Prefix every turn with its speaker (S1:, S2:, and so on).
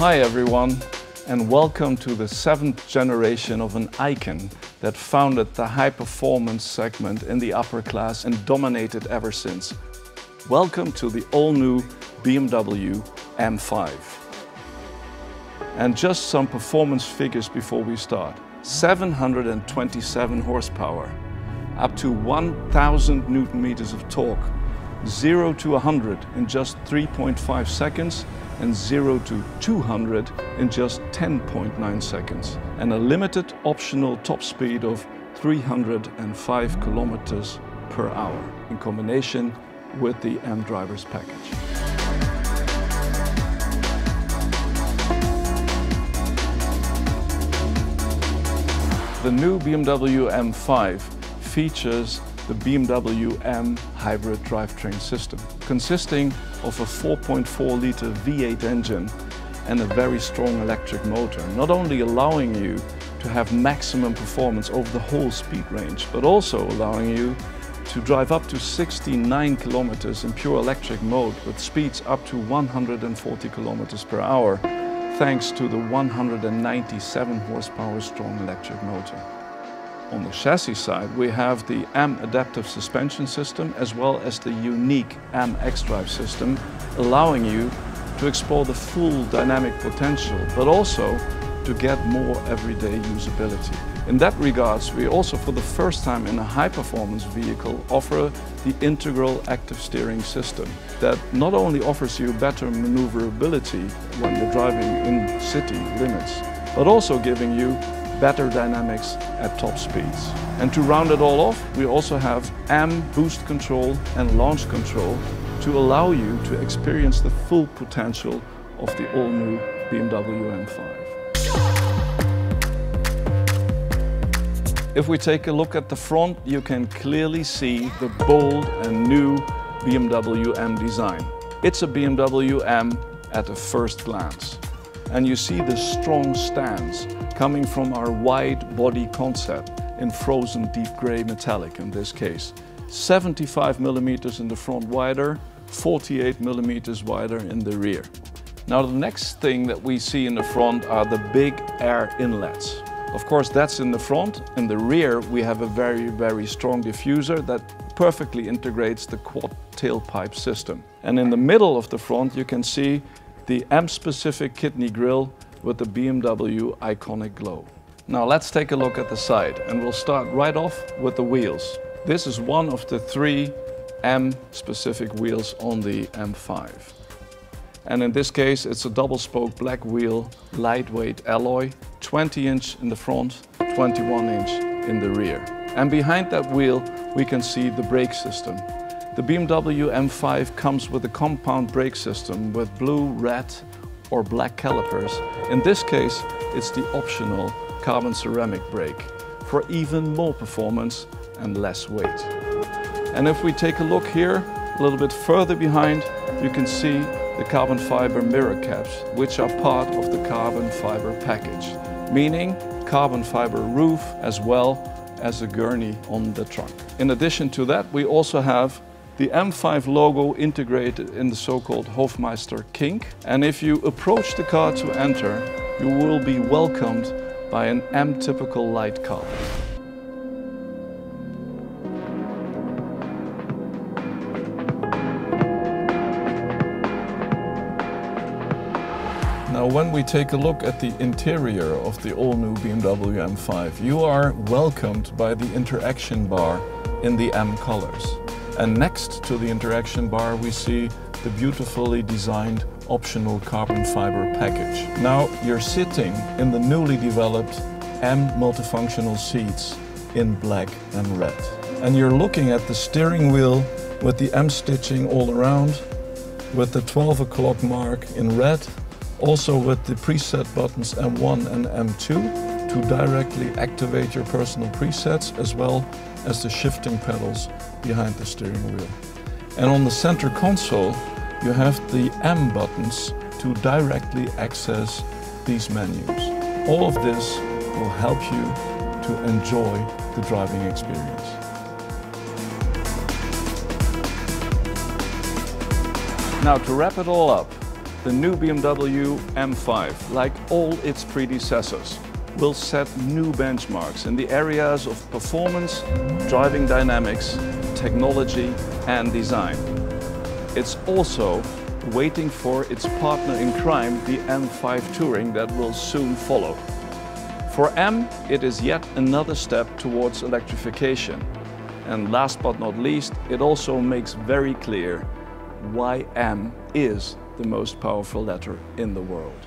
S1: Hi everyone and welcome to the seventh generation of an icon that founded the high performance segment in the upper class and dominated ever since. Welcome to the all new BMW M5. And just some performance figures before we start. 727 horsepower, up to 1000 newton meters of torque, 0 to 100 in just 3.5 seconds and 0 to 200 in just 10.9 seconds. And a limited optional top speed of 305 kilometers per hour in combination with the M Drivers package. The new BMW M5 features the BMW M hybrid drivetrain system, consisting of a 4.4 litre V8 engine and a very strong electric motor, not only allowing you to have maximum performance over the whole speed range, but also allowing you to drive up to 69 kilometers in pure electric mode with speeds up to 140 kilometers per hour thanks to the 197 horsepower strong electric motor. On the chassis side, we have the M adaptive suspension system as well as the unique M xDrive system, allowing you to explore the full dynamic potential, but also to get more everyday usability. In that regards, we also for the first time in a high-performance vehicle offer the integral active steering system that not only offers you better maneuverability when you're driving in city limits, but also giving you better dynamics at top speeds. And to round it all off, we also have M boost control and launch control to allow you to experience the full potential of the all-new BMW M5. If we take a look at the front, you can clearly see the bold and new BMW M design. It's a BMW M at a first glance. And you see the strong stance coming from our wide body concept in frozen deep gray metallic in this case. 75 millimeters in the front wider, 48 millimeters wider in the rear. Now the next thing that we see in the front are the big air inlets. Of course, that's in the front. In the rear, we have a very, very strong diffuser that perfectly integrates the quad tailpipe system. And in the middle of the front, you can see the M-specific kidney grille with the BMW iconic glow. Now let's take a look at the side and we'll start right off with the wheels. This is one of the three M-specific wheels on the M5. And in this case, it's a double spoke black wheel, lightweight alloy, 20 inch in the front, 21 inch in the rear. And behind that wheel, we can see the brake system. The BMW M5 comes with a compound brake system with blue, red or black calipers. In this case, it's the optional carbon ceramic brake for even more performance and less weight. And if we take a look here, a little bit further behind, you can see the carbon fiber mirror caps, which are part of the carbon fiber package, meaning carbon fiber roof as well as a gurney on the trunk. In addition to that, we also have the M5 logo integrated in the so-called Hofmeister kink. And if you approach the car to enter, you will be welcomed by an M-typical light carpet. Now when we take a look at the interior of the all-new BMW M5, you are welcomed by the interaction bar in the M colors. And next to the interaction bar we see the beautifully designed optional carbon fiber package. Now you're sitting in the newly developed M multifunctional seats in black and red. And you're looking at the steering wheel with the M stitching all around, with the 12 o'clock mark in red also with the preset buttons M1 and M2 to directly activate your personal presets as well as the shifting pedals behind the steering wheel. And on the center console you have the M buttons to directly access these menus. All of this will help you to enjoy the driving experience. Now to wrap it all up, The new BMW M5, like all its predecessors, will set new benchmarks in the areas of performance, driving dynamics, technology and design. It's also waiting for its partner in crime, the M5 Touring, that will soon follow. For M, it is yet another step towards electrification. And last but not least, it also makes very clear why M is the most powerful letter in the world.